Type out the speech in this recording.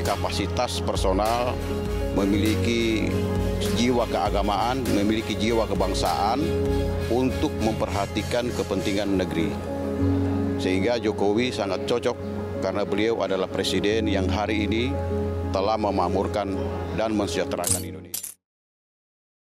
Kapasitas personal, memiliki jiwa keagamaan, memiliki jiwa kebangsaan untuk memperhatikan kepentingan negeri. Sehingga Jokowi sangat cocok karena beliau adalah presiden yang hari ini telah memakmurkan dan mensejahterakan Indonesia.